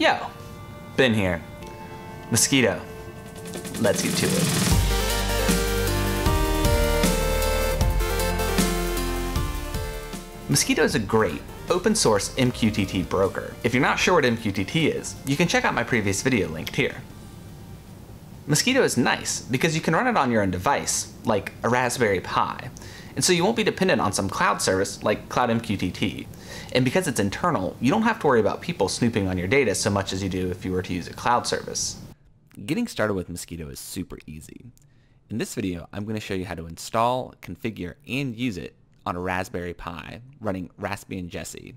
Yo, Ben here. Mosquitto. Let's get to it. Mosquitto is a great open source MQTT broker. If you're not sure what MQTT is, you can check out my previous video linked here. Mosquitto is nice because you can run it on your own device, like a Raspberry Pi, and so you won't be dependent on some cloud service like Cloud MQTT. And because it's internal, you don't have to worry about people snooping on your data so much as you do if you were to use a cloud service. Getting started with Mosquitto is super easy. In this video, I'm going to show you how to install, configure, and use it on a Raspberry Pi running Raspbian Jessie.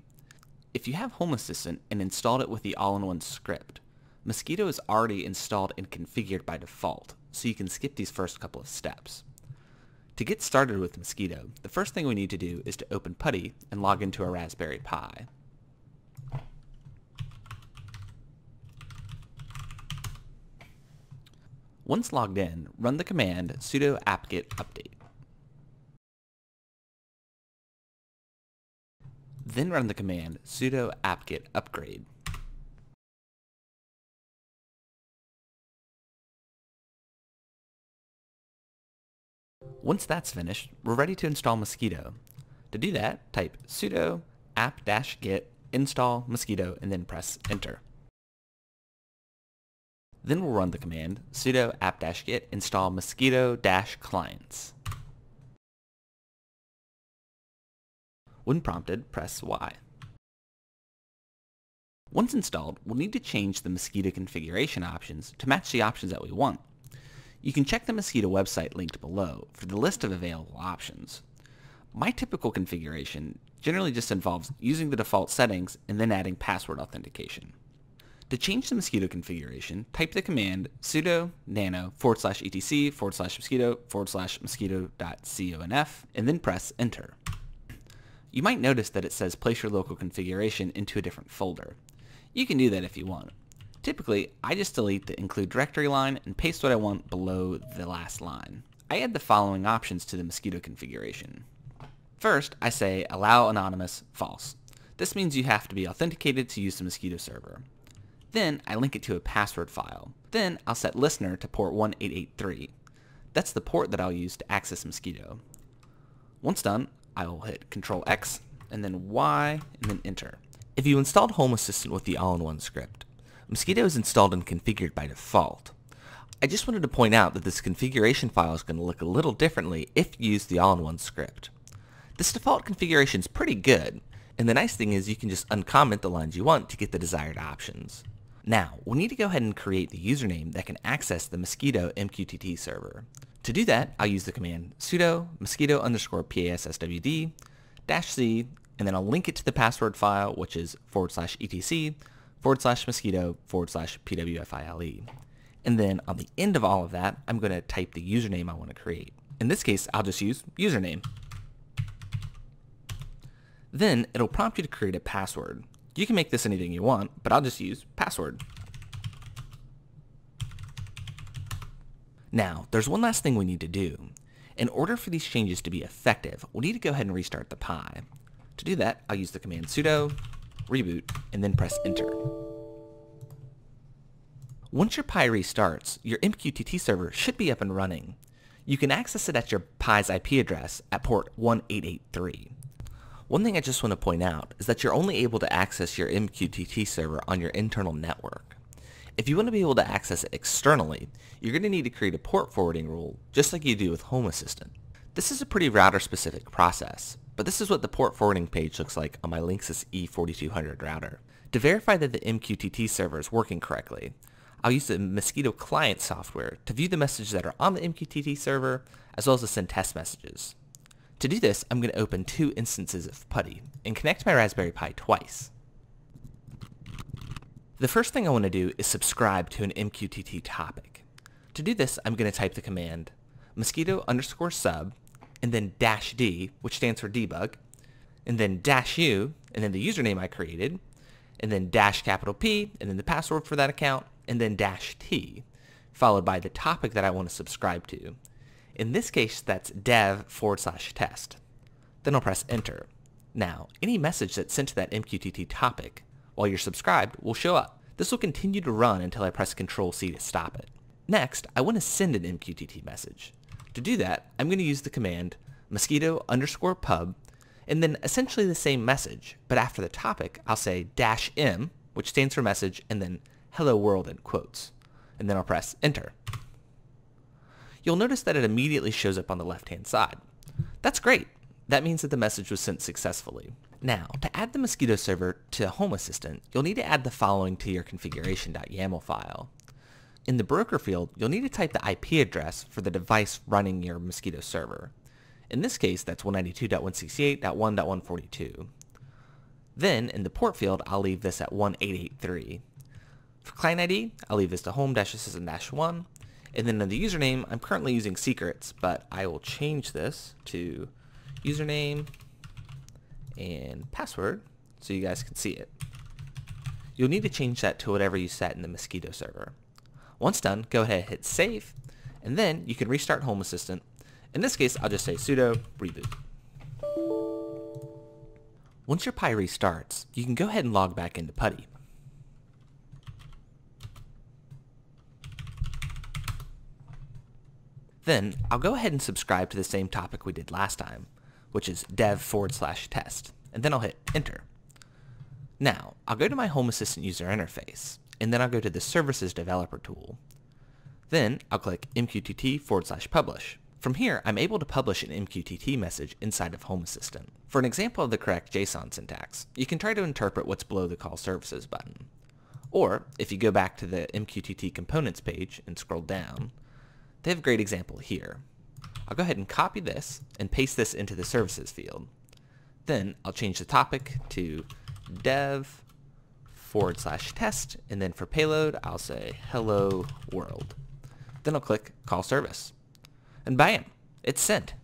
If you have Home Assistant and installed it with the all-in-one script, Mosquitto is already installed and configured by default, so you can skip these first couple of steps. To get started with Mosquitto, the first thing we need to do is to open PuTTY and log into a Raspberry Pi. Once logged in, run the command sudo apt-get update. Then run the command sudo apt-get upgrade. Once that's finished, we're ready to install Mosquitto. To do that, type sudo apt-get install mosquitto and then press enter. Then we'll run the command sudo apt-get install mosquitto-clients. When prompted, press Y. Once installed, we'll need to change the Mosquitto configuration options to match the options that we want. You can check the Mosquitto website linked below for the list of available options. My typical configuration generally just involves using the default settings and then adding password authentication. To change the Mosquitto configuration, type the command sudo nano forward slash etc forward slash mosquitto forward slash mosquitto.conf and then press enter. You might notice that it says place your local configuration into a different folder. You can do that if you want. Typically, I just delete the include directory line and paste what I want below the last line. I add the following options to the Mosquitto configuration. First, I say allow anonymous false. This means you have to be authenticated to use the Mosquitto server. Then I link it to a password file. Then I'll set listener to port 1883. That's the port that I'll use to access Mosquitto. Once done, I will hit Control X and then Y and then enter. If you installed Home Assistant with the all-in-one script, Mosquitto is installed and configured by default. I just wanted to point out that this configuration file is going to look a little differently if you use the all-in-one script. This default configuration is pretty good, and the nice thing is you can just uncomment the lines you want to get the desired options. Now, we'll need to go ahead and create the username that can access the Mosquitto MQTT server. To do that, I'll use the command sudo mosquitto underscore passwd dash c, and then I'll link it to the password file, which is forward slash etc forward slash mosquitto forward slash pwfile. And then on the end of all of that, I'm going to type the username I want to create. In this case, I'll just use username. Then it'll prompt you to create a password. You can make this anything you want, but I'll just use password. Now, there's one last thing we need to do. In order for these changes to be effective, we'll need to go ahead and restart the Pi. To do that, I'll use the command sudo reboot, and then press enter. Once your Pi restarts, your MQTT server should be up and running. You can access it at your Pi's IP address at port 1883. One thing I just want to point out is that you're only able to access your MQTT server on your internal network. If you want to be able to access it externally, you're going to need to create a port forwarding rule, just like you do with Home Assistant. This is a pretty router-specific process, but this is what the port forwarding page looks like on my Linksys E4200 router. To verify that the MQTT server is working correctly, I'll use the Mosquitto client software to view the messages that are on the MQTT server, as well as to send test messages. To do this, I'm going to open two instances of PuTTY and connect my Raspberry Pi twice. The first thing I want to do is subscribe to an MQTT topic. To do this, I'm going to type the command mosquitto underscore sub and then dash D, which stands for debug, and then dash U, and then the username I created, and then dash capital P, and then the password for that account, and then dash T, followed by the topic that I want to subscribe to. In this case, that's dev forward slash test. Then I'll press enter. Now, any message that's sent to that MQTT topic while you're subscribed will show up. This will continue to run until I press Ctrl C to stop it. Next, I want to send an MQTT message. To do that, I'm going to use the command mosquitto underscore pub, and then essentially the same message, but after the topic, I'll say dash m, which stands for message, and then hello world in quotes. And then I'll press enter. You'll notice that it immediately shows up on the left-hand side. That's great. That means that the message was sent successfully. Now, to add the Mosquitto server to Home Assistant, you'll need to add the following to your configuration.yaml file. In the broker field, you'll need to type the IP address for the device running your Mosquitto server. In this case, that's 192.168.1.142. Then, in the port field, I'll leave this at 1883. For client ID, I'll leave this to home-assistant-1, and then in the username, I'm currently using secrets, but I will change this to username and password so you guys can see it. You'll need to change that to whatever you set in the Mosquitto server. Once done, go ahead and hit save, and then you can restart Home Assistant. In this case, I'll just say sudo reboot. Once your Pi restarts, you can go ahead and log back into PuTTY. Then I'll go ahead and subscribe to the same topic we did last time, which is dev forward slash test, and then I'll hit enter. Now, I'll go to my Home Assistant user interface, and then I'll go to the Services Developer tool. Then I'll click MQTT forward slash publish. From here, I'm able to publish an MQTT message inside of Home Assistant. For an example of the correct JSON syntax, you can try to interpret what's below the Call Services button. Or, if you go back to the MQTT Components page and scroll down, they have a great example here. I'll go ahead and copy this and paste this into the services field. Then I'll change the topic to dev forward slash test, and then for payload, I'll say hello world. Then I'll click call service. And bam, it's sent.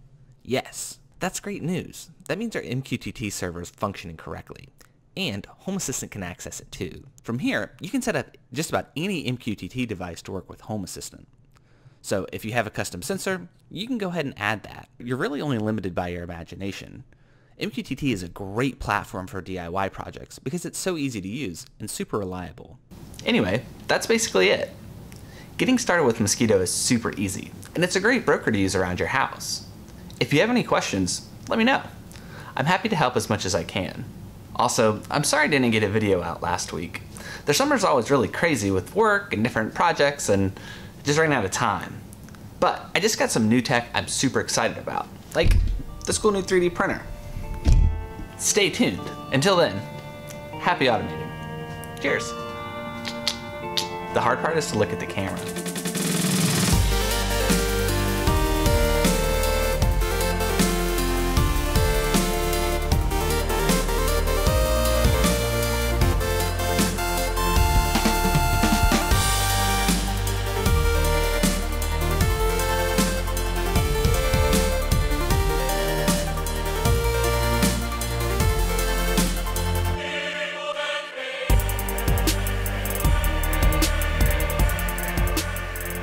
Yes, that's great news. That means our MQTT server is functioning correctly. And Home Assistant can access it too. From here, you can set up just about any MQTT device to work with Home Assistant. So if you have a custom sensor, you can go ahead and add that. You're really only limited by your imagination. MQTT is a great platform for DIY projects because it's so easy to use and super reliable. Anyway, that's basically it. Getting started with Mosquitto is super easy, and it's a great broker to use around your house. If you have any questions, let me know. I'm happy to help as much as I can. Also, I'm sorry I didn't get a video out last week. The summer's always really crazy with work and different projects, and just ran out of time. But I just got some new tech I'm super excited about, like this cool new 3D printer. Stay tuned. Until then, happy automating. Cheers. The hard part is to look at the camera.